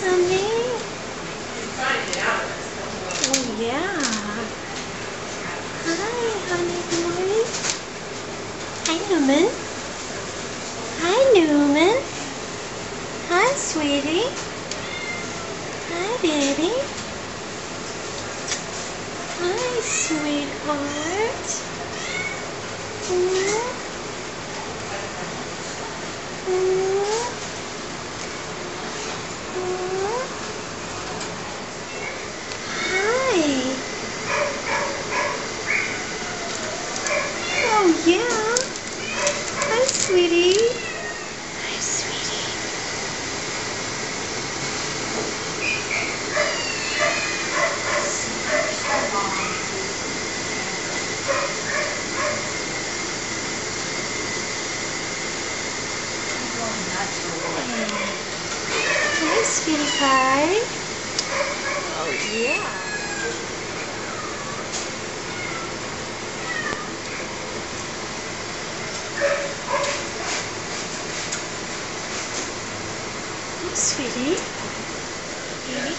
honey. Oh, yeah. Hi, honey boy. Hi, Newman. Hi, Newman. Hi, sweetie. Hi, baby. Hi, sweetheart. Mm. Mm. Mm. Hi. Oh, yeah. Hi, sweetie. Hi, sweetie. Hi, sweetie pie. Oh, yeah. Sweetie. Baby.